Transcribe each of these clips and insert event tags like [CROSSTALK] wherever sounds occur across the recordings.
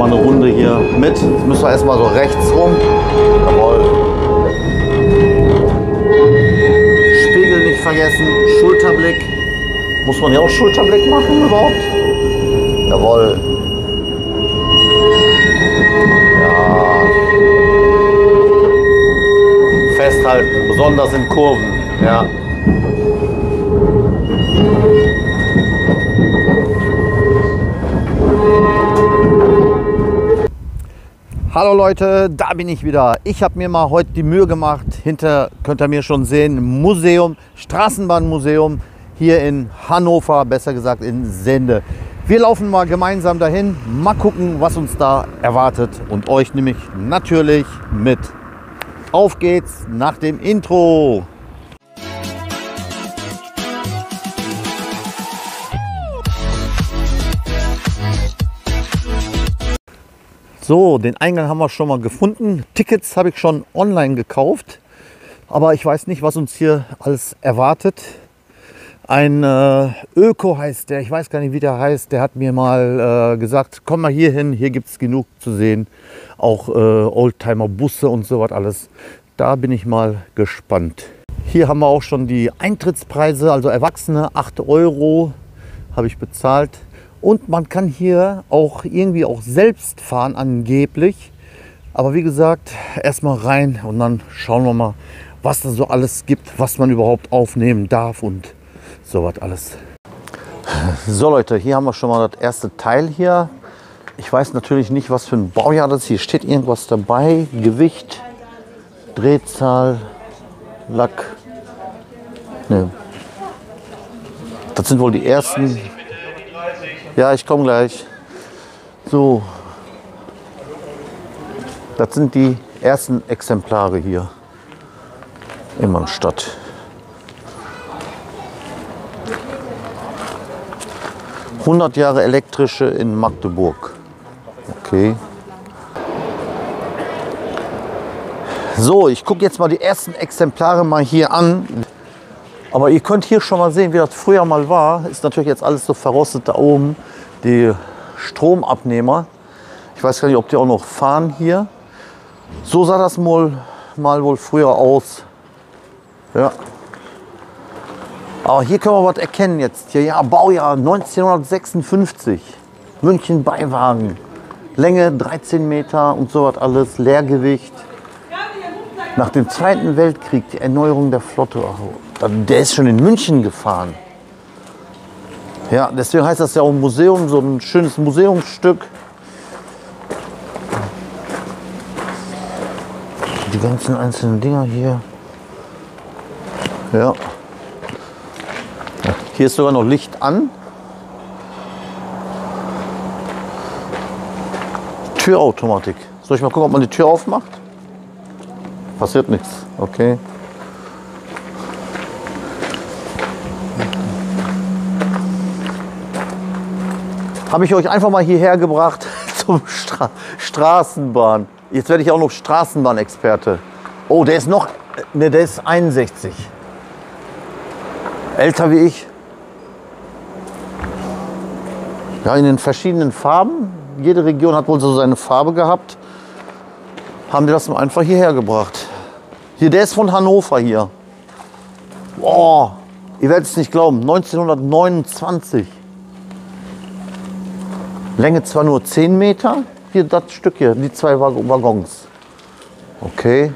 mal eine Runde hier mit. Jetzt müssen wir erstmal so rechts rum. Jawohl. Spiegel nicht vergessen, Schulterblick. Muss man hier auch Schulterblick machen überhaupt? Jawohl. Ja. Festhalten, besonders in Kurven. Ja. Hallo Leute, da bin ich wieder. Ich habe mir mal heute die Mühe gemacht. Hinter könnt ihr mir schon sehen, Museum, Straßenbahnmuseum hier in Hannover, besser gesagt in Sende. Wir laufen mal gemeinsam dahin, mal gucken, was uns da erwartet und euch nehme ich natürlich mit. Auf geht's nach dem Intro. So, den Eingang haben wir schon mal gefunden. Tickets habe ich schon online gekauft. Aber ich weiß nicht, was uns hier alles erwartet. Ein äh, Öko heißt der, ich weiß gar nicht, wie der heißt, der hat mir mal äh, gesagt, komm mal hier hin, hier gibt es genug zu sehen. Auch äh, Oldtimer-Busse und so was alles. Da bin ich mal gespannt. Hier haben wir auch schon die Eintrittspreise, also Erwachsene 8 Euro habe ich bezahlt. Und man kann hier auch irgendwie auch selbst fahren, angeblich. Aber wie gesagt, erstmal rein und dann schauen wir mal, was da so alles gibt, was man überhaupt aufnehmen darf und so was alles. So Leute, hier haben wir schon mal das erste Teil hier. Ich weiß natürlich nicht, was für ein Baujahr das ist. Hier steht irgendwas dabei. Gewicht, Drehzahl, Lack. Ne. Das sind wohl die ersten ja, ich komme gleich. So. Das sind die ersten Exemplare hier in Mannstadt. Hundert Jahre elektrische in Magdeburg. Okay. So, ich gucke jetzt mal die ersten Exemplare mal hier an. Aber ihr könnt hier schon mal sehen, wie das früher mal war. Ist natürlich jetzt alles so verrostet da oben. Die Stromabnehmer. Ich weiß gar nicht, ob die auch noch fahren hier. So sah das mal, mal wohl früher aus. Ja. Aber hier können wir was erkennen jetzt. Hier, ja, Baujahr 1956. München Beiwagen. Länge 13 Meter und so was alles. Leergewicht. Nach dem Zweiten Weltkrieg die Erneuerung der Flotte. Der ist schon in München gefahren. Ja, deswegen heißt das ja auch ein Museum, so ein schönes Museumsstück. Die ganzen einzelnen Dinger hier. Ja. Hier ist sogar noch Licht an. Türautomatik. Soll ich mal gucken, ob man die Tür aufmacht? Passiert nichts. Okay. Habe ich euch einfach mal hierher gebracht [LAUGHS] zum Stra Straßenbahn. Jetzt werde ich auch noch Straßenbahnexperte. Oh, der ist noch, ne, der ist 61. Älter wie ich. Ja, in den verschiedenen Farben. Jede Region hat wohl so seine Farbe gehabt. Haben die das einfach hierher gebracht. Hier, der ist von Hannover hier. Boah, ihr werdet es nicht glauben, 1929. Länge zwar nur 10 Meter, hier das Stück hier, die zwei Waggons. Okay.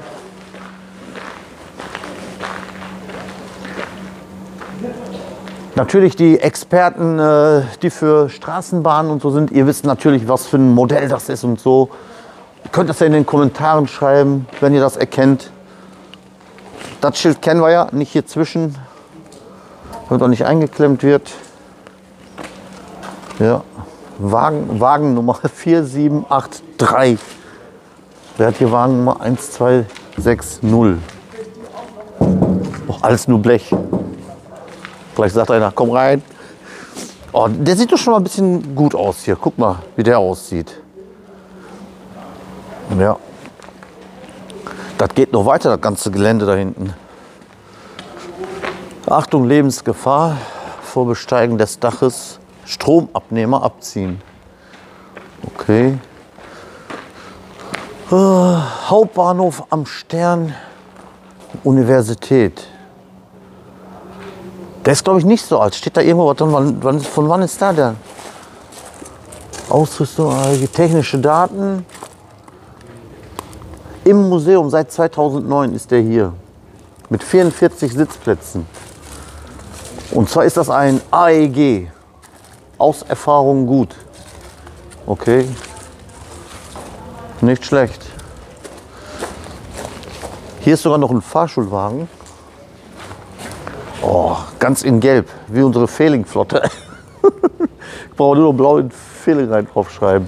Natürlich die Experten, äh, die für Straßenbahnen und so sind, ihr wisst natürlich, was für ein Modell das ist und so. Ihr könnt das ja in den Kommentaren schreiben, wenn ihr das erkennt. Das Schild kennen wir ja, nicht hier zwischen, damit auch nicht eingeklemmt wird. Ja. Wagen, Wagennummer [LAUGHS] 4783. Wer hat hier Wagennummer 1260? Oh, alles nur Blech. Gleich sagt einer, komm rein. Oh, der sieht doch schon mal ein bisschen gut aus hier. Guck mal, wie der aussieht. Ja. Das geht noch weiter, das ganze Gelände da hinten. Achtung, Lebensgefahr vor Besteigen des Daches. Stromabnehmer abziehen. Okay. Äh, Hauptbahnhof am Stern Universität. Der ist, glaube ich, nicht so alt. Steht da irgendwo was drin? Wann, von wann ist da der? Ausrüstung, technische Daten. Im Museum seit 2009 ist der hier. Mit 44 Sitzplätzen. Und zwar ist das ein AEG. Aus Erfahrung gut. Okay. Nicht schlecht. Hier ist sogar noch ein Fahrschulwagen. Oh, ganz in Gelb, wie unsere Fehling-Flotte. [LAUGHS] ich brauche nur noch blau in Fehling rein draufschreiben.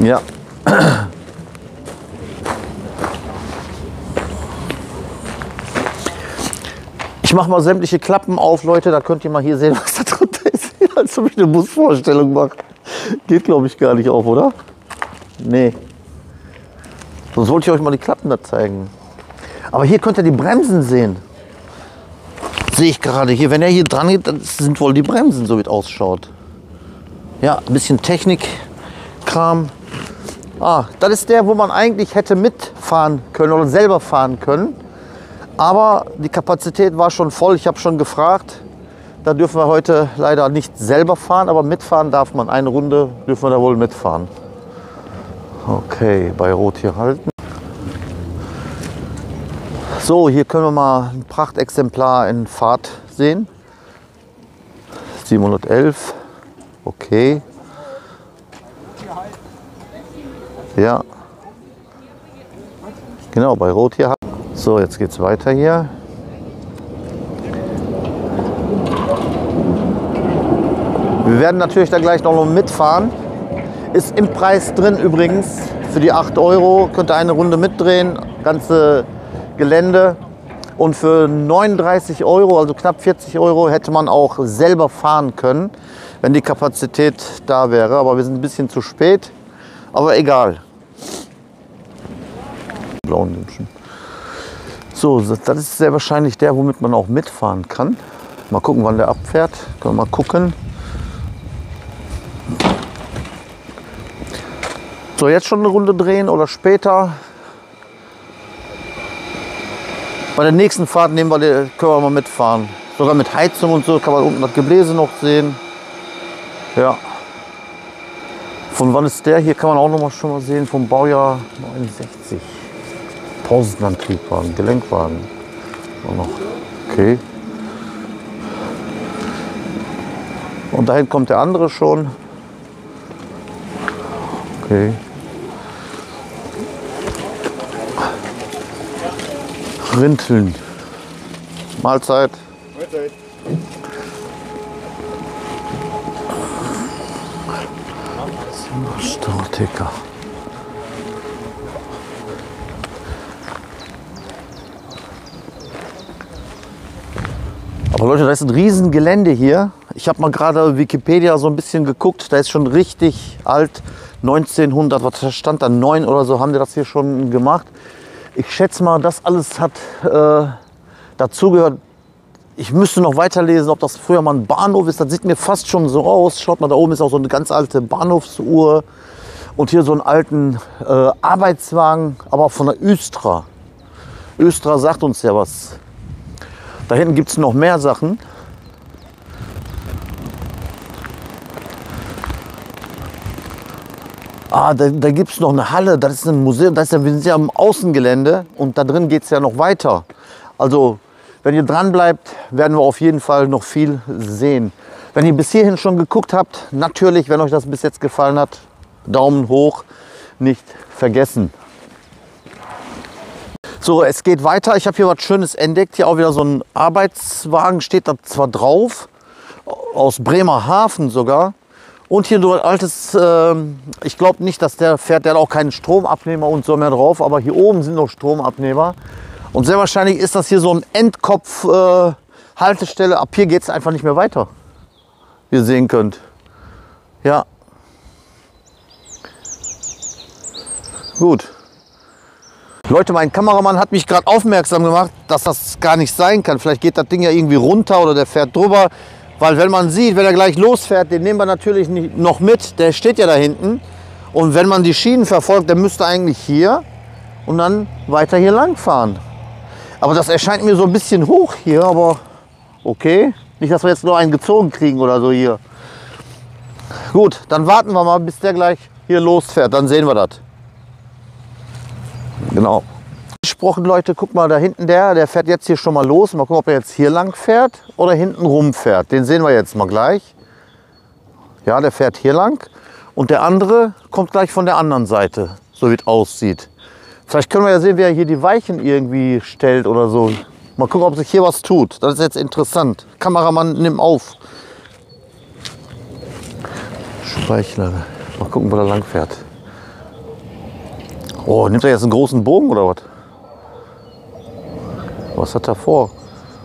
Ja. Ich mache mal sämtliche Klappen auf, Leute. Da könnt ihr mal hier sehen, was da drunter ist. Als ob ich eine Busvorstellung mache. Geht, glaube ich, gar nicht auf, oder? Nee. Sonst wollte ich euch mal die Klappen da zeigen. Aber hier könnt ihr die Bremsen sehen. Sehe ich gerade hier. Wenn er hier dran geht, dann sind wohl die Bremsen, so wie es ausschaut. Ja, ein bisschen Technikkram. Ah, das ist der, wo man eigentlich hätte mitfahren können oder selber fahren können. Aber die Kapazität war schon voll. Ich habe schon gefragt. Da dürfen wir heute leider nicht selber fahren, aber mitfahren darf man. Eine Runde dürfen wir da wohl mitfahren. Okay, bei Rot hier halten. So, hier können wir mal ein Prachtexemplar in Fahrt sehen. 711. Okay. Ja. Genau, bei Rot hier. So, jetzt geht es weiter hier. Wir werden natürlich da gleich noch mitfahren. Ist im Preis drin übrigens. Für die 8 Euro könnt ihr eine Runde mitdrehen. Ganze Gelände. Und für 39 Euro, also knapp 40 Euro, hätte man auch selber fahren können, wenn die Kapazität da wäre. Aber wir sind ein bisschen zu spät. Aber egal. Blauen. So, das ist sehr wahrscheinlich der, womit man auch mitfahren kann. Mal gucken, wann der abfährt. Können wir mal gucken. So, jetzt schon eine Runde drehen oder später. Bei der nächsten Fahrt nehmen wir die, können wir mal mitfahren. Sogar mit Heizung und so kann man unten das Gebläse noch sehen. Ja. Von wann ist der? Hier kann man auch noch mal schon mal sehen, vom Baujahr 69. Pausenantriebwagen, Gelenkwagen. Auch noch. Okay. Und dahin kommt der andere schon. Okay. Rinteln. Mahlzeit. Mahlzeit. Storticker. Aber Leute, da ist ein Riesengelände hier. Ich habe mal gerade Wikipedia so ein bisschen geguckt. Da ist schon richtig alt. 1900, was stand da? 9 oder so haben die das hier schon gemacht. Ich schätze mal, das alles hat äh, dazugehört. Ich müsste noch weiterlesen, ob das früher mal ein Bahnhof ist. Das sieht mir fast schon so aus. Schaut mal, da oben ist auch so eine ganz alte Bahnhofsuhr. Und hier so einen alten äh, Arbeitswagen, aber von der Östra. Östra sagt uns ja was. Da hinten gibt es noch mehr Sachen. Ah, da, da gibt es noch eine Halle, das ist ein Museum, das ist ja, wir sind ja am Außengelände und da drin geht es ja noch weiter. Also, wenn ihr dran bleibt, werden wir auf jeden Fall noch viel sehen. Wenn ihr bis hierhin schon geguckt habt, natürlich, wenn euch das bis jetzt gefallen hat, Daumen hoch, nicht vergessen. So, es geht weiter. Ich habe hier was Schönes entdeckt. Hier auch wieder so ein Arbeitswagen steht da zwar drauf, aus Bremerhaven sogar. Und hier nur ein altes, äh, ich glaube nicht, dass der fährt, der hat auch keinen Stromabnehmer und so mehr drauf, aber hier oben sind noch Stromabnehmer. Und sehr wahrscheinlich ist das hier so ein Endkopf-Haltestelle. Äh, Ab hier geht es einfach nicht mehr weiter, wie ihr sehen könnt. Ja. Gut. Leute, mein Kameramann hat mich gerade aufmerksam gemacht, dass das gar nicht sein kann. Vielleicht geht das Ding ja irgendwie runter oder der fährt drüber. Weil wenn man sieht, wenn er gleich losfährt, den nehmen wir natürlich nicht noch mit. Der steht ja da hinten. Und wenn man die Schienen verfolgt, dann müsste eigentlich hier und dann weiter hier lang fahren. Aber das erscheint mir so ein bisschen hoch hier, aber okay. Nicht, dass wir jetzt nur einen gezogen kriegen oder so hier. Gut, dann warten wir mal, bis der gleich hier losfährt. Dann sehen wir das. Genau. Gesprochen, Leute, guck mal, da hinten der, der fährt jetzt hier schon mal los. Mal gucken, ob er jetzt hier lang fährt oder hinten rum fährt. Den sehen wir jetzt mal gleich. Ja, der fährt hier lang. Und der andere kommt gleich von der anderen Seite, so wie es aussieht. Vielleicht können wir ja sehen, wer hier die Weichen irgendwie stellt oder so. Mal gucken, ob sich hier was tut. Das ist jetzt interessant. Kameramann, nimm auf. Speichler. Mal gucken, wo der lang fährt. Oh, nimmt er jetzt einen großen Bogen oder was? Was hat er vor?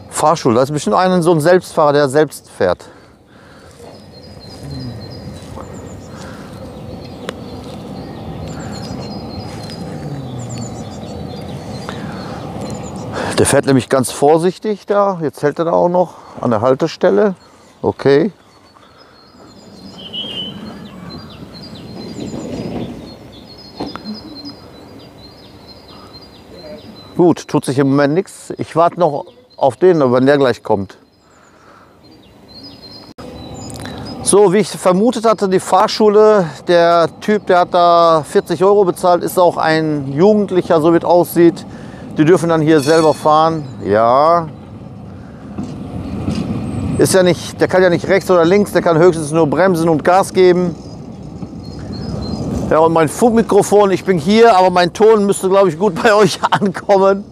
Fahrschule. Da ist bestimmt einen, so ein Selbstfahrer, der selbst fährt. Der fährt nämlich ganz vorsichtig da. Jetzt hält er da auch noch an der Haltestelle. Okay. Gut, tut sich im Moment nichts. Ich warte noch auf den, wenn der gleich kommt. So, wie ich vermutet hatte, die Fahrschule, der Typ, der hat da 40 Euro bezahlt, ist auch ein Jugendlicher, so wie es aussieht. Die dürfen dann hier selber fahren. Ja. Ist ja nicht, der kann ja nicht rechts oder links, der kann höchstens nur bremsen und Gas geben. Ja, und mein Funkmikrofon, ich bin hier, aber mein Ton müsste, glaube ich, gut [LAUGHS] bei euch ankommen.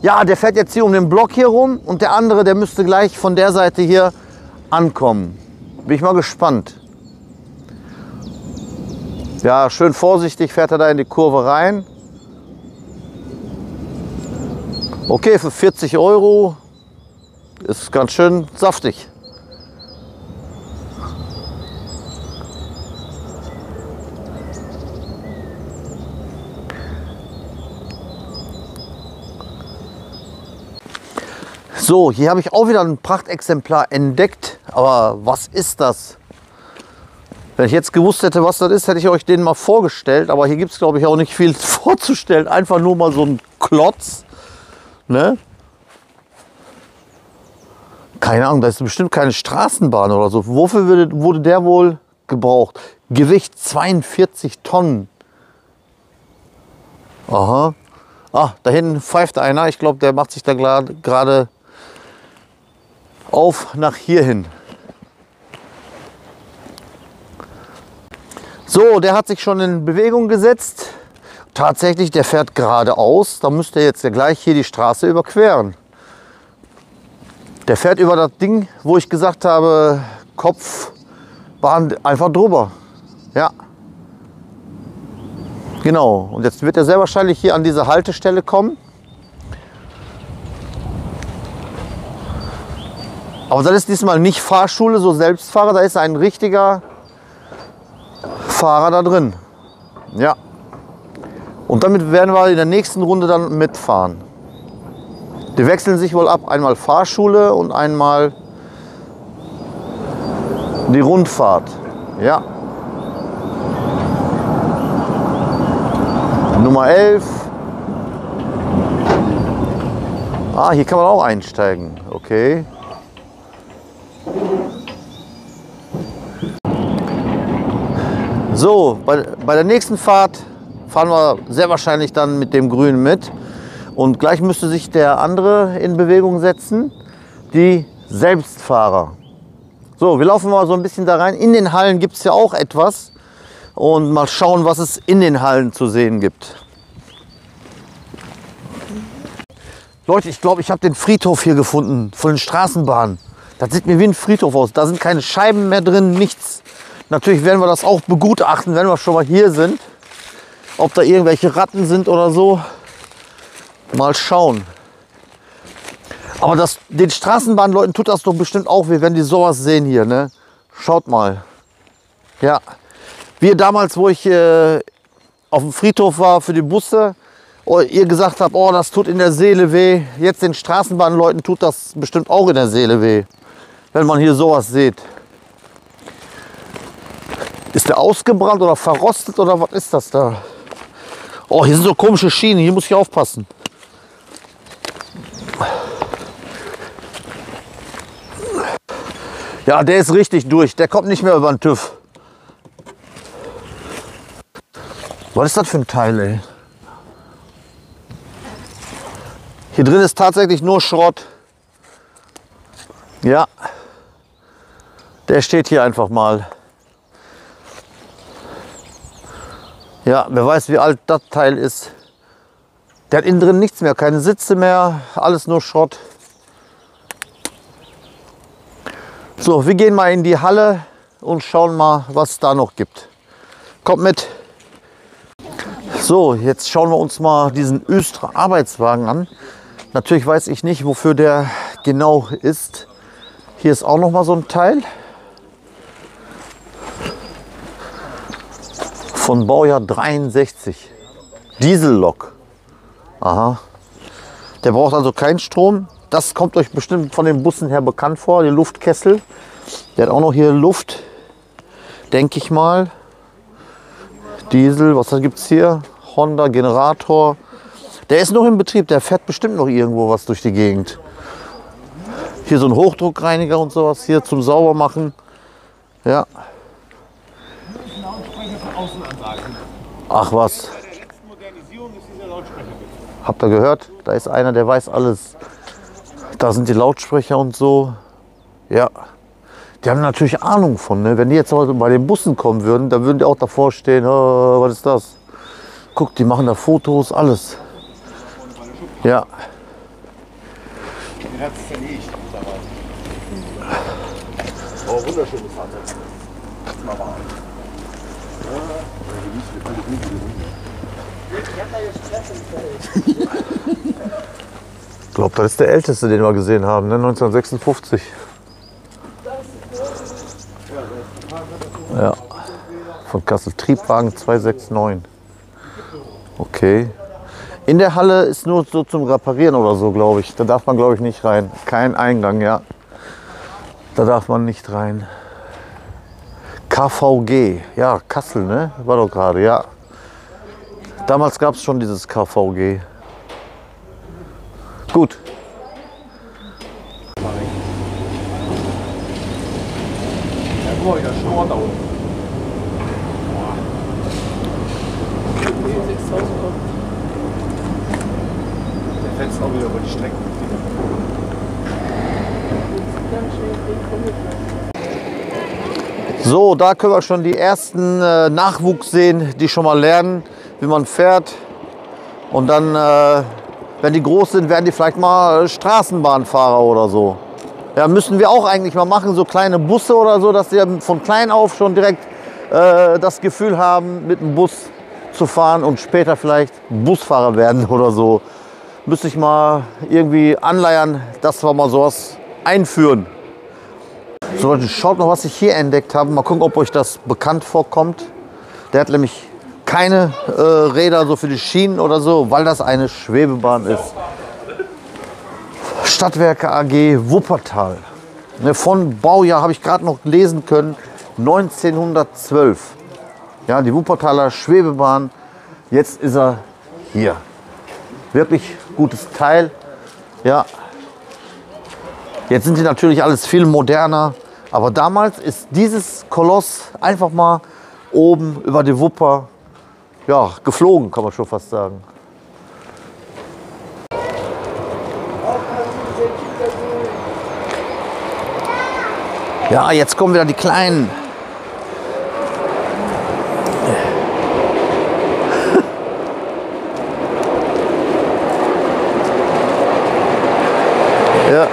Ja, der fährt jetzt hier um den Block hier rum und der andere, der müsste gleich von der Seite hier ankommen. Bin ich mal gespannt. Ja, schön vorsichtig fährt er da in die Kurve rein. Okay, für 40 Euro ist ganz schön saftig. So, hier habe ich auch wieder ein Prachtexemplar entdeckt. Aber was ist das? Wenn ich jetzt gewusst hätte, was das ist, hätte ich euch den mal vorgestellt. Aber hier gibt es, glaube ich, auch nicht viel [LAUGHS] vorzustellen. Einfach nur mal so ein Klotz. Ne? Keine Ahnung, da ist bestimmt keine Straßenbahn oder so. Wofür wurde, wurde der wohl gebraucht? Gewicht 42 Tonnen. Aha. Ah, da hinten pfeift einer. Ich glaube, der macht sich da gerade auf nach hier hin. So, der hat sich schon in Bewegung gesetzt. Tatsächlich, der fährt geradeaus. Da müsste er jetzt ja gleich hier die Straße überqueren. Der fährt über das Ding, wo ich gesagt habe, Kopfbahn einfach drüber. Ja. Genau. Und jetzt wird er sehr wahrscheinlich hier an diese Haltestelle kommen. Aber das ist diesmal nicht Fahrschule, so Selbstfahrer. Da ist ein richtiger Fahrer da drin. Ja. Und damit werden wir in der nächsten Runde dann mitfahren. Die wechseln sich wohl ab. Einmal Fahrschule und einmal die Rundfahrt. Ja. Nummer 11. Ah, hier kann man auch einsteigen. Okay. So, bei, bei der nächsten Fahrt fahren wir sehr wahrscheinlich dann mit dem Grünen mit. Und gleich müsste sich der andere in Bewegung setzen, die Selbstfahrer. So, wir laufen mal so ein bisschen da rein. In den Hallen gibt es ja auch etwas. Und mal schauen, was es in den Hallen zu sehen gibt. Leute, ich glaube, ich habe den Friedhof hier gefunden von den Straßenbahnen. Das sieht mir wie ein Friedhof aus. Da sind keine Scheiben mehr drin, nichts. Natürlich werden wir das auch begutachten, wenn wir schon mal hier sind. Ob da irgendwelche Ratten sind oder so. Mal schauen. Aber das, den Straßenbahnleuten tut das doch bestimmt auch weh, wenn die sowas sehen hier. Ne? Schaut mal. Ja. Wir damals, wo ich äh, auf dem Friedhof war für die Busse, oh, ihr gesagt habt, oh, das tut in der Seele weh. Jetzt den Straßenbahnleuten tut das bestimmt auch in der Seele weh, wenn man hier sowas sieht. Ist der ausgebrannt oder verrostet oder was ist das da? Oh, hier sind so komische Schienen, hier muss ich aufpassen. Ja, der ist richtig durch. Der kommt nicht mehr über den TÜV. Was ist das für ein Teil, ey? Hier drin ist tatsächlich nur Schrott. Ja, der steht hier einfach mal. Ja, wer weiß, wie alt das Teil ist. Der hat innen drin nichts mehr, keine Sitze mehr, alles nur Schrott. So, wir gehen mal in die Halle und schauen mal, was es da noch gibt. Kommt mit. So, jetzt schauen wir uns mal diesen Östra Arbeitswagen an. Natürlich weiß ich nicht, wofür der genau ist. Hier ist auch noch mal so ein Teil. Von Baujahr 63. Diesellok. Aha. Der braucht also keinen Strom. Das kommt euch bestimmt von den Bussen her bekannt vor, die Luftkessel. Der hat auch noch hier Luft, denke ich mal. Diesel, was gibt es hier? Honda Generator. Der ist noch in Betrieb, der fährt bestimmt noch irgendwo was durch die Gegend. Hier so ein Hochdruckreiniger und sowas hier zum Saubermachen. Ja. Ach was. Habt ihr gehört? Da ist einer, der weiß alles. Da sind die Lautsprecher und so. Ja. Die haben natürlich Ahnung von. Ne? Wenn die jetzt bei den Bussen kommen würden, dann würden die auch davor stehen. Oh, was ist das? Guck, die machen da Fotos, alles. Ja. Den hat es zerlegt Oh, wunderschönes Fahrzeug. Mal warm. Ich glaube, das ist der älteste, den wir gesehen haben, ne? 1956. Ja. Von Kassel. Triebwagen 269. Okay. In der Halle ist nur so zum Reparieren oder so, glaube ich. Da darf man, glaube ich, nicht rein. Kein Eingang, ja. Da darf man nicht rein. KVG, ja, Kassel, ne? War doch gerade, ja. Damals gab es schon dieses KVG. Gut. Fährt auch wieder über die Strecke. So, da können wir schon die ersten äh, Nachwuchs sehen, die schon mal lernen, wie man fährt. Und dann, äh, wenn die groß sind, werden die vielleicht mal Straßenbahnfahrer oder so. Ja, müssen wir auch eigentlich mal machen, so kleine Busse oder so, dass sie von klein auf schon direkt äh, das Gefühl haben, mit dem Bus zu fahren und später vielleicht Busfahrer werden [LAUGHS] oder so. Müsste ich mal irgendwie anleiern, dass wir mal sowas einführen. So Leute, schaut mal, was ich hier entdeckt habe. Mal gucken, ob euch das bekannt vorkommt. Der hat nämlich keine äh, Räder so für die Schienen oder so, weil das eine Schwebebahn ist. Stadtwerke AG Wuppertal. Ne, von Baujahr habe ich gerade noch lesen können, 1912. Ja, die Wuppertaler Schwebebahn. Jetzt ist er hier. Wirklich gutes Teil. Ja. Jetzt sind die natürlich alles viel moderner. Aber damals ist dieses Koloss einfach mal oben über die Wupper ja, geflogen, kann man schon fast sagen. Ja, jetzt kommen wieder die Kleinen. ja.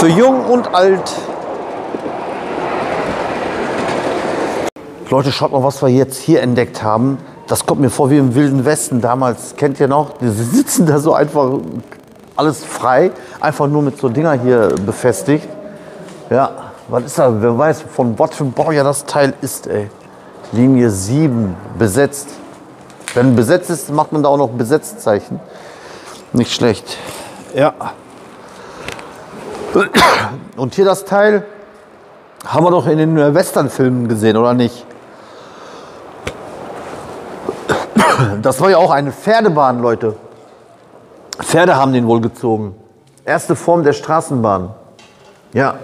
Für jung und alt. Leute, schaut mal, was wir jetzt hier entdeckt haben. Das kommt mir vor wie im Wilden Westen damals. Kennt ihr noch? Die sitzen da so einfach alles frei, einfach nur mit so Dinger hier befestigt. Ja, was ist das? Wer weiß, von was für ein Baujahr das Teil ist, ey. Linie 7 besetzt. Wenn besetzt ist, macht man da auch noch Besetzzeichen. Nicht schlecht. Ja. Und hier das Teil haben wir doch in den äh, Westernfilmen gesehen, oder nicht? Das war ja auch eine Pferdebahn, Leute. Pferde haben den wohl gezogen. Erste Form der Straßenbahn. Ja,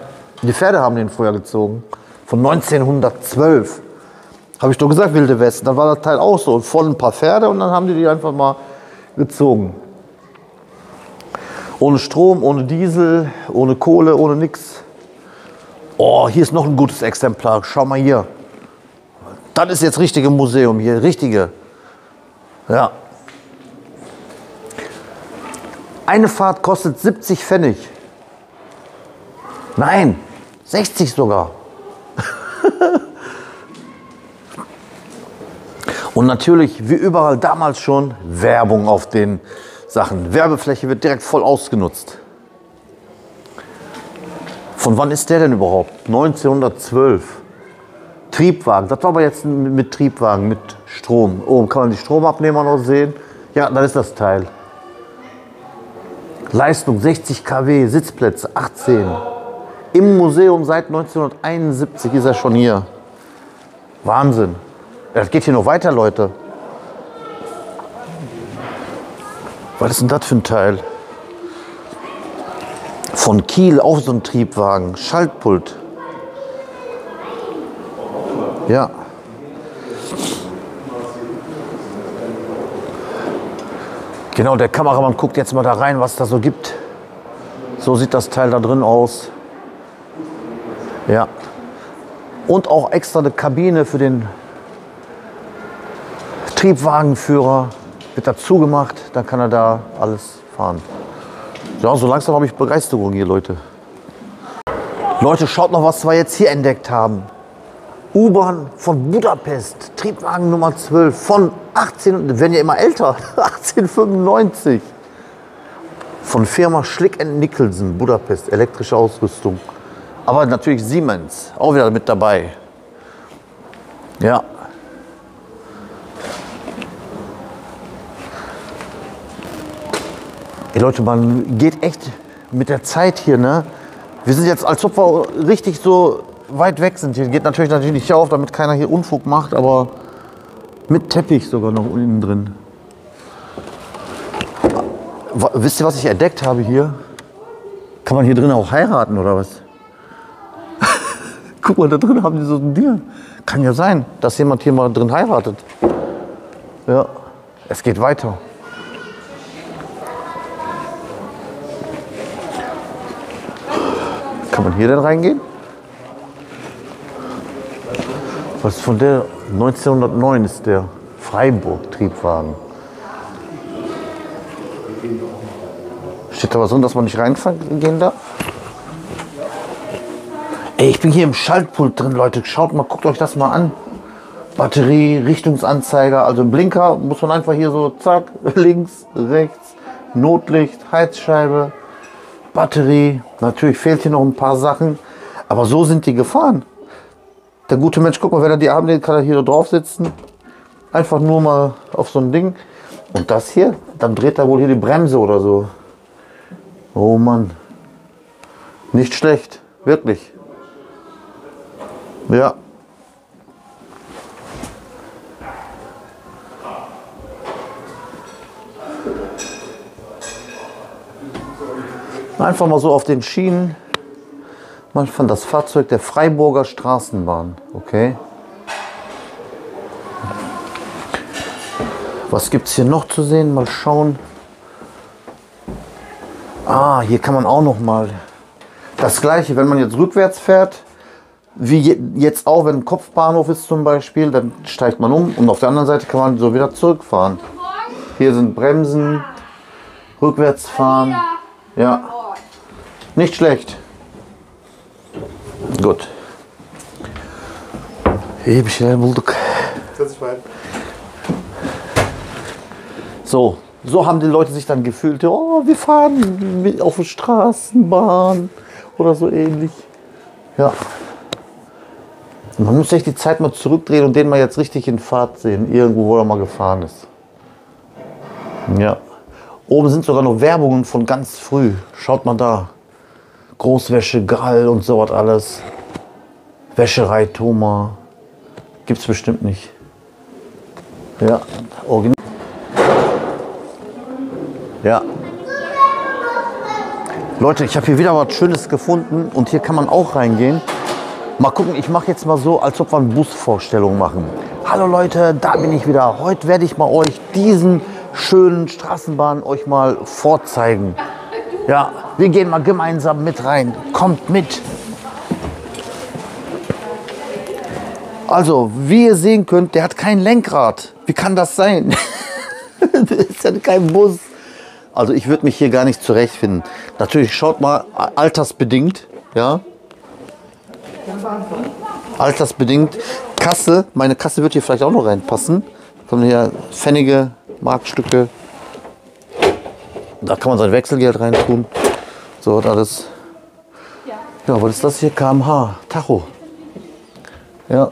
die Pferde haben den früher gezogen. Von 1912. Habe ich doch gesagt, Wilde Westen. Dann war das Teil auch so. Voll ein paar Pferde und dann haben die die einfach mal gezogen. Ohne Strom, ohne Diesel, ohne Kohle, ohne nix. Oh, hier ist noch ein gutes Exemplar. Schau mal hier. Das ist jetzt richtige Museum hier. Richtige. Ja. Eine Fahrt kostet 70 Pfennig. Nein, 60 sogar. [LAUGHS] Und natürlich, wie überall damals schon, Werbung auf den Sachen. Werbefläche wird direkt voll ausgenutzt. Von wann ist der denn überhaupt? 1912. Triebwagen. Das war aber jetzt mit Triebwagen, mit Strom. Oben kann man die Stromabnehmer noch sehen. Ja, dann ist das Teil. Leistung 60 kW, Sitzplätze 18. Im Museum seit 1971 ist er schon hier. Wahnsinn. Das geht hier noch weiter, Leute. Was ist denn das für ein Teil? Von Kiel auf so ein Triebwagen, Schaltpult. Ja. Genau, der Kameramann guckt jetzt mal da rein, was da so gibt. So sieht das Teil da drin aus. Ja. Und auch extra eine Kabine für den Triebwagenführer. Wird dazu gemacht, dann kann er da alles fahren. Ja, so langsam habe ich Begeisterung hier, Leute. Leute, schaut noch, was wir jetzt hier entdeckt haben. U-Bahn von Budapest, Triebwagen Nummer 12 von 18, die werden ja immer älter, [LAUGHS] 1895. Von Firma Schlick Nicholson, Budapest, elektrische Ausrüstung. Aber natürlich Siemens, auch wieder mit dabei. Ja. Ey Leute, man geht echt mit der Zeit hier, ne? Wir sind jetzt, als ob wir richtig so weit weg sind. Hier geht natürlich natürlich nicht auf, damit keiner hier Unfug macht, aber mit Teppich sogar noch innen drin. Wisst ihr, was ich entdeckt habe hier? Kann man hier drin auch heiraten oder was? [LAUGHS] Guck mal, da drin haben die so ein Ding. Kann ja sein, dass jemand hier mal drin heiratet. Ja, es geht weiter. Kann man hier denn reingehen? Was von der? 1909 ist der Freiburg-Triebwagen. Steht was drin, dass man nicht reingehen darf? Ey, ich bin hier im Schaltpult drin, Leute. Schaut mal, guckt euch das mal an. Batterie, Richtungsanzeiger, also Blinker muss man einfach hier so zack, [LAUGHS] links, rechts, Notlicht, Heizscheibe, Batterie. Natürlich fehlt hier noch ein paar Sachen, aber so sind die gefahren. Der gute Mensch, guck mal, wenn er die Arme kann er hier drauf sitzen. Einfach nur mal auf so ein Ding. Und das hier, dann dreht er wohl hier die Bremse oder so. Oh Mann. Nicht schlecht, wirklich. Ja. Einfach mal so auf den Schienen man fand das Fahrzeug der Freiburger Straßenbahn. Okay. Was gibt es hier noch zu sehen? Mal schauen. Ah, hier kann man auch noch mal das gleiche, wenn man jetzt rückwärts fährt, wie jetzt auch, wenn ein Kopfbahnhof ist zum Beispiel, dann steigt man um und auf der anderen Seite kann man so wieder zurückfahren. Hier sind Bremsen, rückwärts fahren. Ja, nicht schlecht. Gut. İyi bir şeyler bulduk. So, so haben die Leute sich dann gefühlt, oh, wir fahren auf der Straßenbahn oder so ähnlich. Ja. Man muss sich die Zeit mal zurückdrehen und den mal jetzt richtig in Fahrt sehen, irgendwo, wo er mal gefahren ist. Ja. Oben sind sogar noch Werbungen von ganz früh. Schaut mal da. Großwäsche, Gall und so was alles. Wäscherei Thoma. Gibt's bestimmt nicht. Ja, original. Ja. Leute, ich habe hier wieder was Schönes gefunden und hier kann man auch reingehen. Mal gucken, ich mache jetzt mal so, als ob wir eine Busvorstellung machen. Hallo Leute, da bin ich wieder. Heute werde ich mal euch diesen schönen Straßenbahn euch mal vorzeigen. Ja, wir gehen mal gemeinsam mit rein. Kommt mit. Also, wie ihr sehen könnt, der hat kein Lenkrad. Wie kann das sein? [LAUGHS] das ist ja kein Bus. Also ich würde mich hier gar nicht zurechtfinden. Natürlich, schaut mal, altersbedingt, ja. Altersbedingt. Kasse, meine Kasse wird hier vielleicht auch noch reinpassen. Kommen hier Pfennige, Markstücke. Da kann man sein Wechselgeld reintun. So und alles. Ja, was ist das hier? KMH, Tacho. Ja.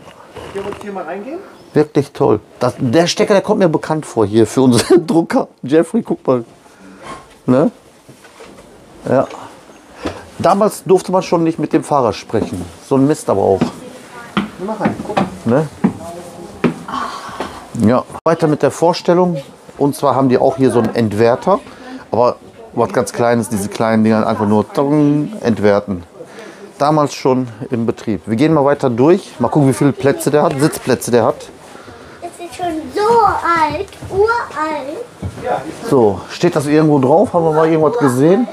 Hier wollt ihr mal reingehen? Wirklich toll. Das, der Stecker, der kommt mir bekannt vor hier für unseren [LAUGHS] Drucker. Jeffrey, guck mal. Ne? Ja. Damals durfte man schon nicht mit dem Fahrer sprechen. So ein Mist aber auch. Mal rein, guck. Ne? Ja, weiter mit der Vorstellung. Und zwar haben die auch hier so einen Entwerter. Aber was ganz Kleines, diese kleinen Dinger einfach nur entwerten. Damals schon im Betrieb. Wir gehen mal weiter durch. Mal gucken, wie viele Plätze der hat, Sitzplätze der hat. Es ist schon so alt, uralt. So, steht das irgendwo drauf? Haben wir mal irgendwas gesehen?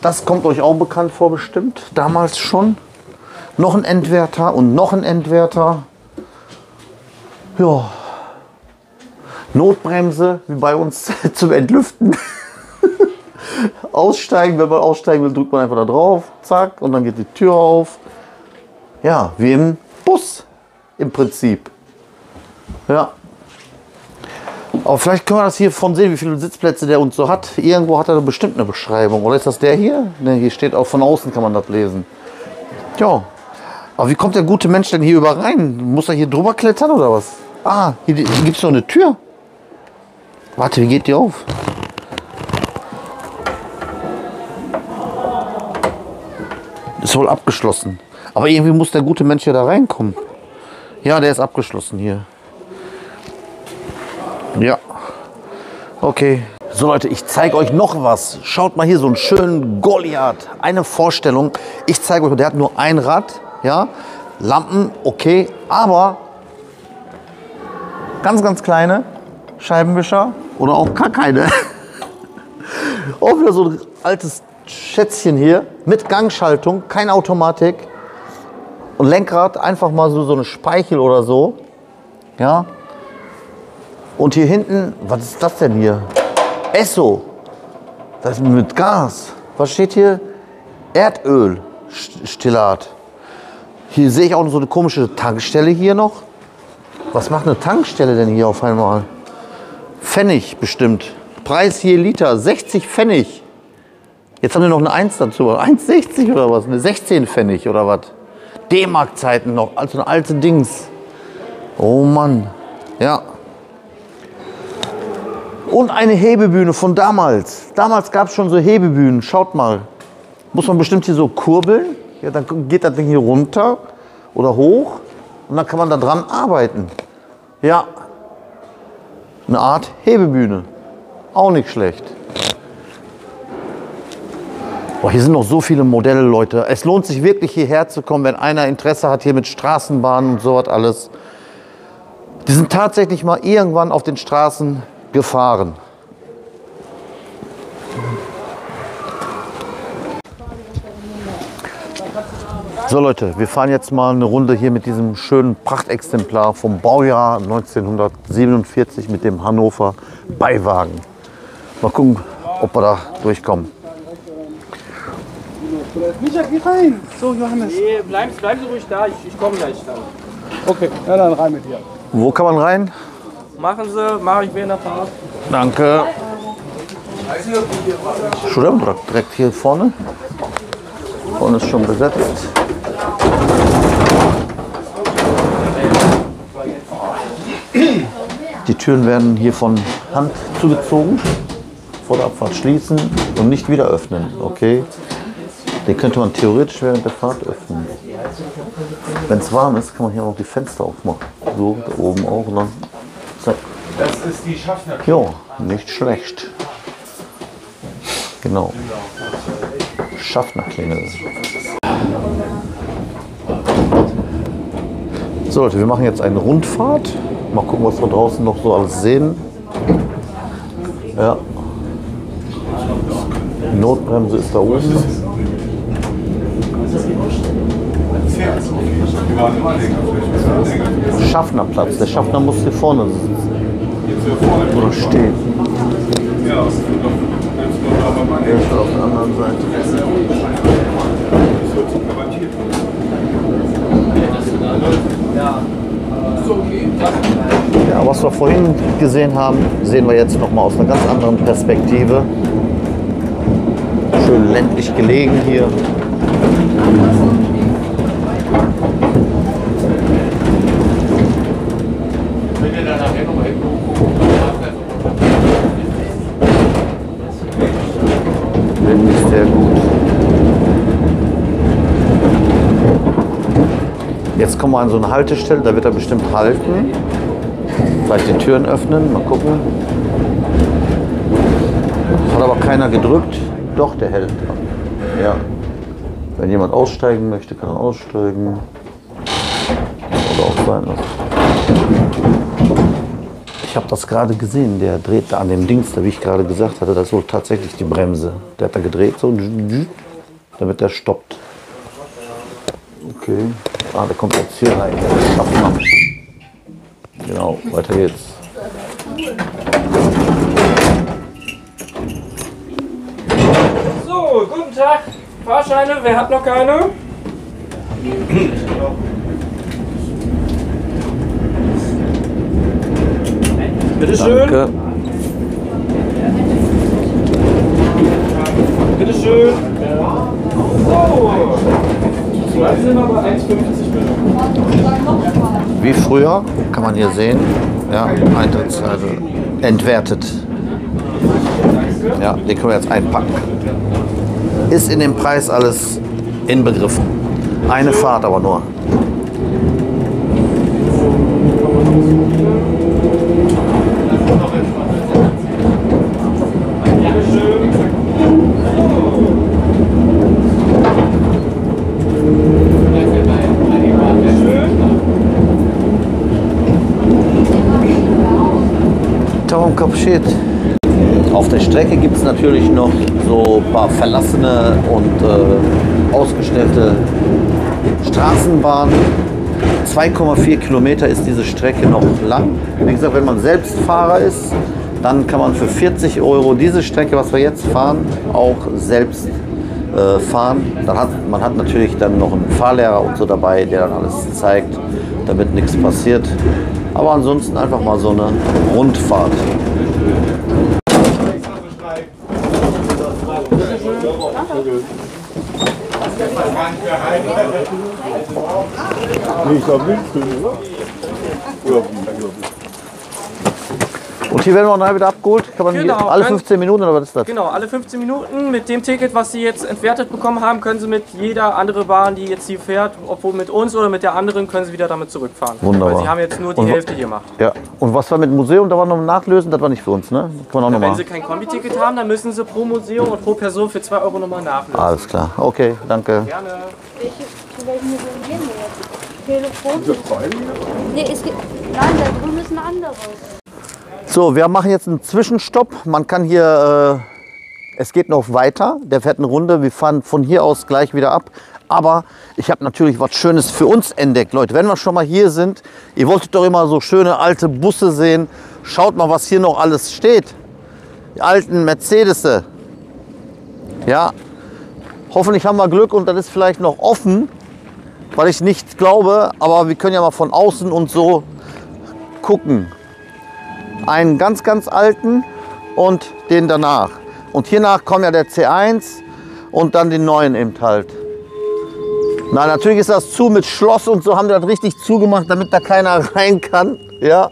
Das kommt euch auch bekannt vor bestimmt. Damals schon. Noch ein Entwerter und noch ein Entwerter. Ja. Notbremse, wie bei uns [LAUGHS] zum Entlüften. Aussteigen, wenn man aussteigen will, drückt man einfach da drauf, zack, und dann geht die Tür auf. Ja, wie im Bus im Prinzip. Ja. Aber vielleicht können wir das hier von sehen, wie viele Sitzplätze der uns so hat. Irgendwo hat er bestimmt eine Beschreibung. Oder ist das der hier? Ne, hier steht auch von außen kann man das lesen. Ja. Aber wie kommt der gute Mensch denn hier über rein? Muss er hier drüber klettern oder was? Ah, hier, hier gibt es noch eine Tür. Warte, wie geht die auf? Ist wohl abgeschlossen. Aber irgendwie muss der gute Mensch hier da reinkommen. Ja, der ist abgeschlossen hier. Ja. Okay. So Leute, ich zeige euch noch was. Schaut mal hier so einen schönen Goliath. Eine Vorstellung. Ich zeige euch, der hat nur ein Rad. Ja. Lampen, okay. Aber ganz, ganz kleine Scheibenwischer. Oder auch gar keine. [LAUGHS] auch wieder so ein altes Schätzchen hier. Mit Gangschaltung, keine Automatik. Und Lenkrad, einfach mal so, so eine Speichel oder so. Ja. Und hier hinten, was ist das denn hier? Esso. Das ist mit Gas. Was steht hier? Erdölstillat. Hier sehe ich auch so eine komische Tankstelle hier noch. Was macht eine Tankstelle denn hier auf einmal? Pfennig bestimmt. Preis hier Liter 60 Pfennig. Jetzt haben wir noch eine 1 dazu. 1,60 oder was? Eine 16 Pfennig oder was? D-Mark-Zeiten noch. Also eine alte Dings. Oh Mann. Ja. Und eine Hebebühne von damals. Damals gab es schon so Hebebühnen. Schaut mal. Muss man bestimmt hier so kurbeln. Ja, dann geht das Ding hier runter oder hoch. Und dann kann man da dran arbeiten. Ja. Eine Art Hebebühne. Auch nicht schlecht. Boah, hier sind noch so viele Modelle, Leute. Es lohnt sich wirklich hierher zu kommen, wenn einer Interesse hat hier mit Straßenbahnen und so was alles. Die sind tatsächlich mal irgendwann auf den Straßen gefahren. So Leute, wir fahren jetzt mal eine Runde hier mit diesem schönen Prachtexemplar vom Baujahr 1947 mit dem Hannover Beiwagen. Mal gucken, ob wir da durchkommen. Micha, geh rein. So, Johannes. Nee, bleiben, bleiben Sie ruhig da, ich, ich komme gleich dann. Okay, ja, dann rein mit dir. Wo kann man rein? Machen Sie, mache ich während der Fahrt. Danke. Schon direkt hier vorne. Vorne ist schon besetzt. Die Türen werden hier von Hand zugezogen. vor der Abfahrt schließen und nicht wieder öffnen. Okay. Den könnte man theoretisch während der Fahrt öffnen. Wenn es warm ist, kann man hier auch die Fenster aufmachen. So, da oben auch und dann zack. Das ist die Schaffner. Jo, nicht schlecht. Genau. Schaffnerklingel. So Leute, wir machen jetzt eine Rundfahrt. Mal gucken, was wir draußen noch so alles sehen. Ja. Notbremse ist da oben. Schaffnerplatz. Der Schaffner muss hier vorne sitzen. Oder stehen. Ja. Der ist auf der anderen Seite. Ja, was wir vorhin gesehen haben, sehen wir jetzt noch mal aus einer ganz anderen Perspektive. Schön ländlich gelegen hier. Wirklich sehr gut. Jetzt kommen wir an so eine Haltestelle, da wird er bestimmt halten. Vielleicht die Türen öffnen, mal gucken. Hat aber keiner gedrückt. Doch, der hält. Ja. Wenn jemand aussteigen möchte, kann er aussteigen. Oder auch sein lassen. Ich habe das gerade gesehen, der dreht da an dem Dings, da wie ich gerade gesagt hatte, das ist wohl tatsächlich die Bremse. Der hat da gedreht, so, damit der stoppt. Okay. Ah, der kommt jetzt hier rein. Genau, weiter geht's. So, guten Tag. Fahrscheine, wer hat noch keine? [CLEARS THROAT] [CLEARS THROAT] Bitte schön. Danke. Bitte schön. So. Jetzt sind wir bei 1,50 bitte. Wie früher kann man hier sehen, ja, Eintrittsseite entwertet. Ja, den können wir jetzt einpacken. Ist in dem Preis alles inbegriffen. Eine Fahrt aber nur. Kapschit. Auf der Strecke gibt es natürlich noch so ein paar verlassene und äh, ausgestellte Straßenbahnen. 2,4 Kilometer ist diese Strecke noch lang. Wie gesagt, wenn man selbst Fahrer ist, dann kann man für 40 Euro diese Strecke, was wir jetzt fahren, auch selbst äh, fahren. Dann hat, man hat natürlich dann noch einen Fahrlehrer und so dabei, der dann alles zeigt, damit nichts passiert. Aber ansonsten einfach mal so eine Rundfahrt. Ich glaube nicht, oder? Ja, Und hier werden wir nachher wieder abgeholt. Kann man Genau, alle ganz- 15 Minuten oder was ist das? Genau, alle 15 Minuten mit dem Ticket, was Sie jetzt entwertet bekommen haben, können Sie mit jeder andere Bahn, die jetzt hier fährt, obwohl mit uns oder mit der anderen, können Sie wieder damit zurückfahren. Wunderbar. Weil Sie haben jetzt nur die Und Hälfte hier gemacht. Ja. Und was war mit Museum? Da war noch ein Nachlösen, das war nicht für uns, ne? Kann man auch Wenn nochmal. Sie kein Kombi-Ticket haben, dann müssen Sie pro Museum und pro Person für 2 Euro nochmal nachlösen. Alles klar. Okay, danke. Gerne. Welche, zu welchem Museum gehen wir jetzt? Telefon? Nee, es gibt, nein, da drüben ist ein anderes. So, wir machen jetzt einen Zwischenstopp. Man kann hier, äh, es geht noch weiter. Der fährt eine Runde. Wir fahren von hier aus gleich wieder ab. Aber ich habe natürlich was Schönes für uns entdeckt, Leute. Wenn wir schon mal hier sind, ihr wolltet doch immer so schöne alte Busse sehen. Schaut mal, was hier noch alles steht. Die alten Mercedes. Ja, hoffentlich haben wir Glück und das ist vielleicht noch offen, weil ich nicht glaube. Aber wir können ja mal von außen und so gucken einen ganz, ganz alten und den danach. Und hiernach kommen ja der C1 und dann den neuen eben halt. Na, natürlich ist das zu mit Schloss und so haben die das richtig zugemacht, damit da keiner [LAUGHS] rein kann. Ja.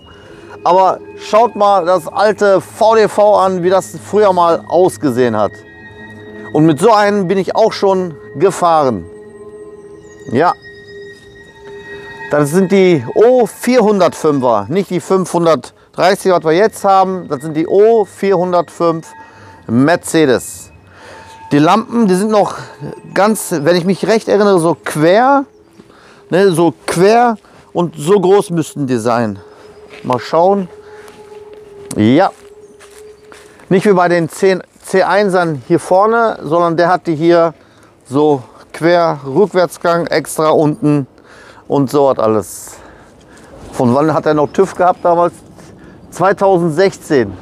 Aber schaut mal das alte VDV an, wie das früher mal ausgesehen hat. Und mit so einem bin ich auch schon gefahren. Ja. Das sind die O405er, nicht die 530, was wir jetzt haben. Das sind die O405 Mercedes. Die Lampen, die sind noch ganz, wenn ich mich recht erinnere, so quer. Ne, so quer und so groß müssten die sein. Mal schauen. Ja. Nicht wie bei den 10 C1ern hier vorne, sondern der hat die hier so quer Rückwärtsgang extra unten und so hat alles. Von wann hat er noch TÜV gehabt damals? 2016.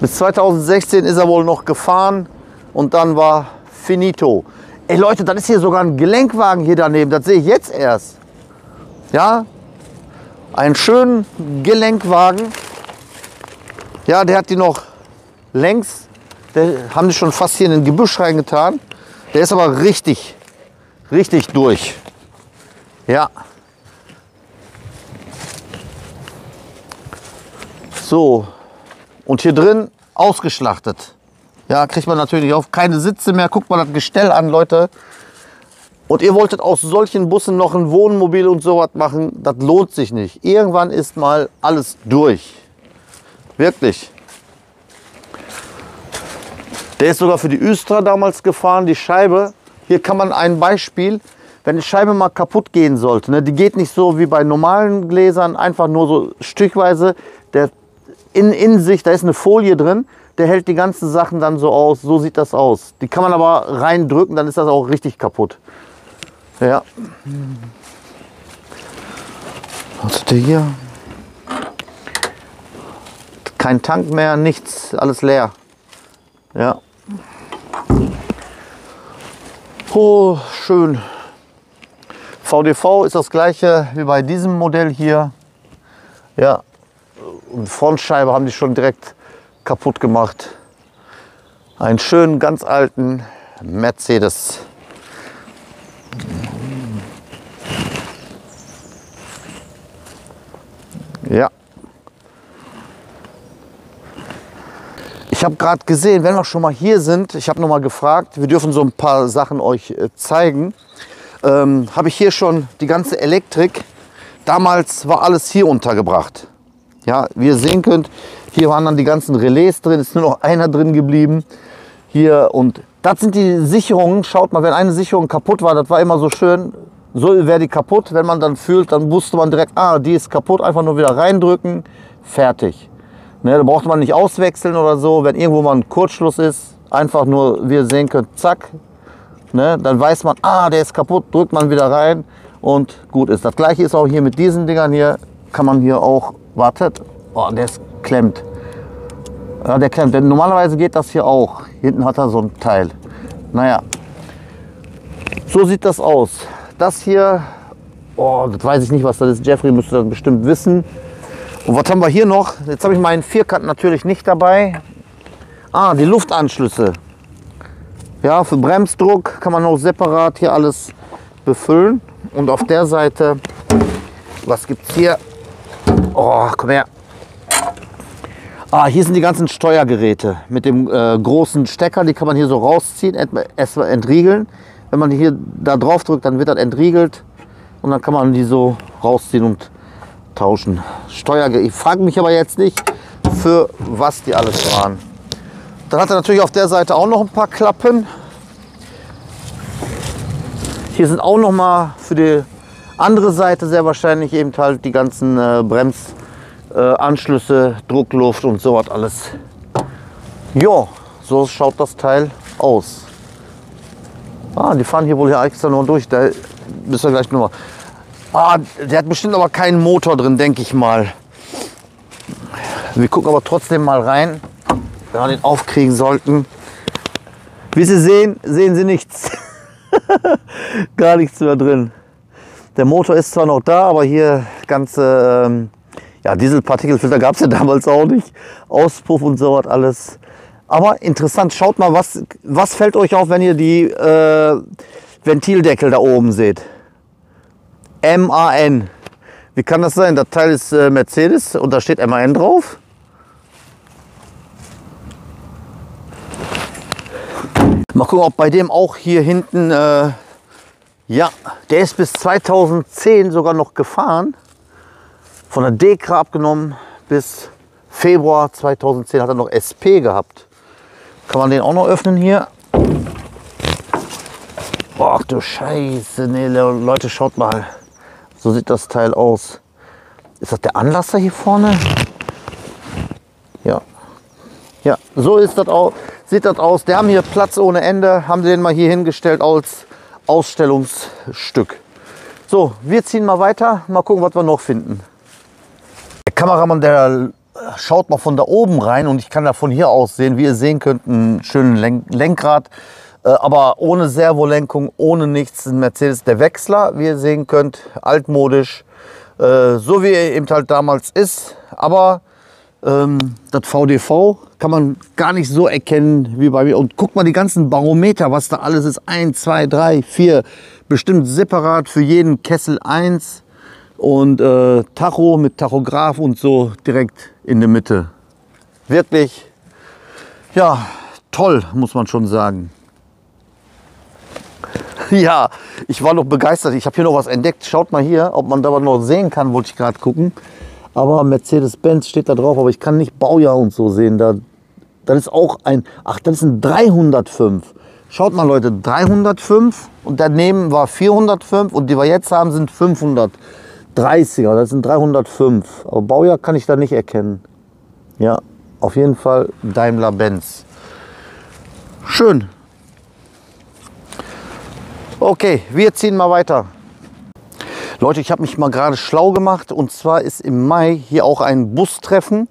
Bis 2016 ist er wohl noch gefahren und dann war finito. Ey Leute, das ist hier sogar ein Gelenkwagen hier daneben. Das sehe ich jetzt erst. Ja, einen schönen Gelenkwagen. Ja, der hat die noch längs. Der haben die schon fast hier in ein Gebüsch reingetan. Der ist aber richtig, richtig durch. Ja. So. Und hier drin ausgeschlachtet. Ja, kriegt man natürlich auf. Keine Sitze mehr. Guckt mal das Gestell an, Leute. Und ihr wolltet aus solchen Bussen noch ein Wohnmobil und sowas machen. Das lohnt sich nicht. Irgendwann ist mal alles durch. Wirklich. Der ist sogar für die Östra damals gefahren, die Scheibe. Hier kann man ein Beispiel, wenn die Scheibe mal kaputt gehen sollte. Ne, die geht nicht so wie bei normalen Gläsern, einfach nur so stückweise. Der in, in sich, da ist eine Folie drin, der hält die ganzen Sachen dann so aus. So sieht das aus. Die kann man aber reindrücken, dann ist das auch richtig kaputt. Ja. Was ist der hier? Kein Tank mehr, nichts, alles leer. Ja. Oh, schön. VDV ist das gleiche wie bei diesem Modell hier. Ja. Und Frontscheibe haben die schon direkt kaputt gemacht. Einen schönen, ganz alten Mercedes. Ja. Ich habe gerade gesehen, wenn wir schon mal hier sind, ich habe noch mal gefragt, wir dürfen so ein paar Sachen euch äh, zeigen. Ähm, habe ich hier schon die ganze Elektrik. Damals war alles hier untergebracht. Ja, wie ihr sehen könnt, hier waren dann die ganzen Relais drin, ist nur noch einer drin geblieben. Hier und das sind die Sicherungen. Schaut mal, wenn eine Sicherung kaputt war, das war immer so schön. So wäre die kaputt. Wenn man dann fühlt, dann wusste man direkt, ah, die ist kaputt. Einfach nur wieder reindrücken, fertig. Ne, da braucht man nicht auswechseln oder so. Wenn irgendwo mal ein Kurzschluss ist, einfach nur, wie ihr sehen könnt, zack. Ne, dann weiß man, ah, der ist kaputt, drückt man wieder rein und gut ist. Das gleiche ist auch hier mit diesen Dingern hier. Kann man hier auch, wartet, oh, der ist klemmt. Ja, der klemmt. Denn normalerweise geht das hier auch. Hinten hat er so ein Teil. Naja, so sieht das aus. Das hier, oh, das weiß ich nicht, was das ist. Jeffrey müsste das bestimmt wissen. Und was haben wir hier noch? Jetzt habe ich meinen Vierkant natürlich nicht dabei. Ah, die Luftanschlüsse. Ja, für Bremsdruck kann man auch separat hier alles befüllen. Und auf der Seite, was gibt es hier? Oh, komm her. Ah, hier sind die ganzen Steuergeräte mit dem äh, großen Stecker. Die kann man hier so rausziehen, erstmal entriegeln. Wenn man hier da drauf drückt, dann wird das entriegelt. Und dann kann man die so rausziehen und tauschen. Steuergeräte. Ich frage mich aber jetzt nicht, für was die alles waren. Dann hat er natürlich auf der Seite auch noch ein paar Klappen. Hier sind auch noch mal für die andere Seite sehr wahrscheinlich eben halt die ganzen äh, Bremsanschlüsse, äh, Druckluft und so was alles. Ja, so schaut das Teil aus. Ah, die fahren hier wohl hier extra noch durch. Da müssen wir gleich nochmal. Ah, der hat bestimmt aber keinen Motor drin, denke ich mal. Wir gucken aber trotzdem mal rein, wenn wir den aufkriegen sollten. Wie Sie sehen, sehen Sie nichts. [LAUGHS] Gar nichts mehr drin. Der Motor ist zwar noch da, aber hier ganze ähm, ja, Dieselpartikelfilter gab es ja [LAUGHS] damals auch nicht. Auspuff und so was alles. Aber interessant, schaut mal, was, was fällt euch auf, wenn ihr die äh, Ventildeckel da oben seht. MAN. Wie kann das sein? Das Teil ist äh, Mercedes und da steht MAN drauf. Mal gucken, ob bei dem auch hier hinten, äh, ja, der ist bis 2010 sogar noch gefahren. Von der Dekra abgenommen bis Februar 2010 hat er noch SP gehabt. Kann man den auch noch öffnen hier? Ach du Scheiße, nee, Leute, schaut mal. So sieht das Teil aus. Ist das der Anlasser hier vorne? Ja. Ja, so ist das auch, sieht das aus. Der haben hier Platz ohne Ende. Haben sie den mal hier hingestellt als Ausstellungsstück. So, wir ziehen mal weiter. Mal gucken, was wir noch finden. Der Kameramann, der schaut mal von da oben rein und ich kann da von hier aus sehen, wie ihr sehen könnt, einen schönen Lenkrad. Äh, aber ohne Servolenkung, ohne nichts. Ein Mercedes der Wechsler, wie ihr sehen könnt, altmodisch, äh, so wie er eben halt damals ist. Aber das VDV kann man gar nicht so erkennen wie bei mir. Und guck mal die ganzen Barometer, was da alles ist. 1, 2, 3, 4, bestimmt separat für jeden Kessel 1 und äh, Tacho mit Tachograph und so direkt in der Mitte. Wirklich, ja, toll, muss man schon sagen. [LAUGHS] Ja, ich war noch begeistert. Ich habe hier noch was entdeckt. Schaut mal hier, ob man da was noch sehen kann, wollte ich gerade gucken. Aber Mercedes-Benz steht da drauf, aber ich kann nicht Baujahr und so sehen. Da, das ist auch ein, ach, das ist ein 305. Schaut mal Leute, 305 und daneben war 405 und die wir jetzt haben sind 530er. Das sind 305. Aber Baujahr kann ich da nicht erkennen. Ja, auf jeden Fall Daimler-Benz. Schön. Okay, wir ziehen mal weiter. Leute, ich habe mich mal gerade schlau gemacht und zwar ist im Mai hier auch ein Bustreffen.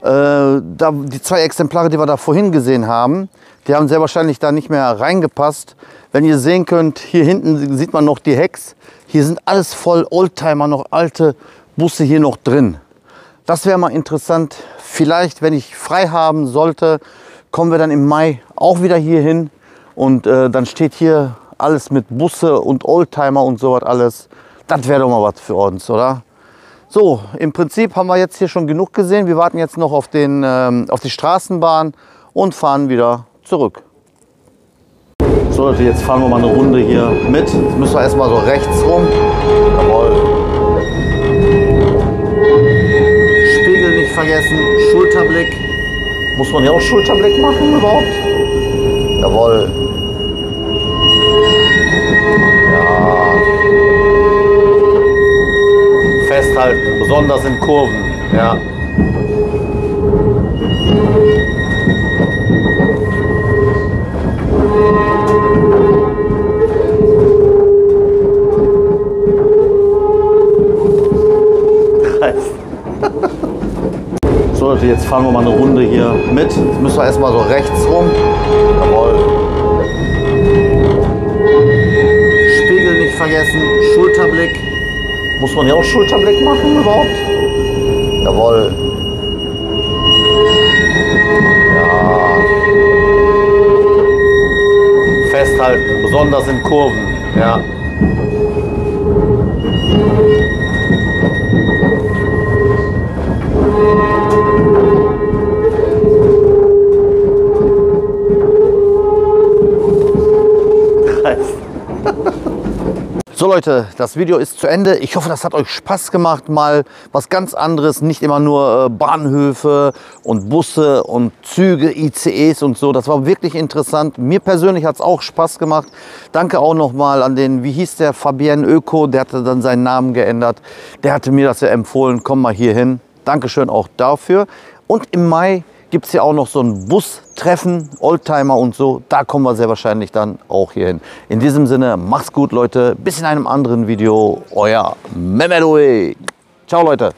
Äh, da, die zwei Exemplare, die wir da vorhin gesehen haben, die haben sehr wahrscheinlich da nicht mehr reingepasst. Wenn ihr sehen könnt, hier hinten sieht man noch die Hecks. Hier sind alles voll Oldtimer, noch alte Busse hier noch drin. Das wäre mal interessant. Vielleicht, wenn ich frei haben sollte, kommen wir dann im Mai auch wieder hier hin. Und äh, dann steht hier alles mit Busse und Oldtimer und sowas alles. Das wäre doch mal was für uns, oder? So, im Prinzip haben wir jetzt hier schon genug gesehen. Wir warten jetzt noch auf, den, ähm, auf die Straßenbahn und fahren wieder zurück. So Leute, jetzt fahren wir mal eine Runde hier mit. Jetzt müssen wir erstmal so rechts rum. Jawohl. Spiegel nicht vergessen, Schulterblick. Muss man hier auch Schulterblick machen überhaupt? Jawohl. Festhalten, besonders in Kurven. Ja. [LAUGHS] So Leute, jetzt fahren wir mal eine Runde hier mit. Jetzt müssen wir erstmal so rechts rum. Jawohl. Spiegel nicht vergessen, Schulterblick. Muss man hier auch Schulterblick machen überhaupt? Jawohl. Ja. Festhalten, besonders in Kurven. Ja. So Leute, das Video ist zu Ende. Ich hoffe, das hat euch Spaß gemacht. Mal was ganz anderes, nicht immer nur äh, Bahnhöfe und Busse und Züge, ICEs und so. Das war wirklich interessant. Mir persönlich hat es auch Spaß gemacht. Danke auch nochmal an den, wie hieß der, Fabienne Öko, der hatte dann seinen Namen geändert. Der hatte mir das ja empfohlen, komm mal hier hin. Dankeschön auch dafür. Und im Mai gibt es ja auch noch so ein Bustreffen, Oldtimer und so. Da kommen wir sehr wahrscheinlich dann auch hier hin. In diesem Sinne, macht's gut, Leute. Bis in einem anderen Video. Euer Mehmet Ciao, Leute.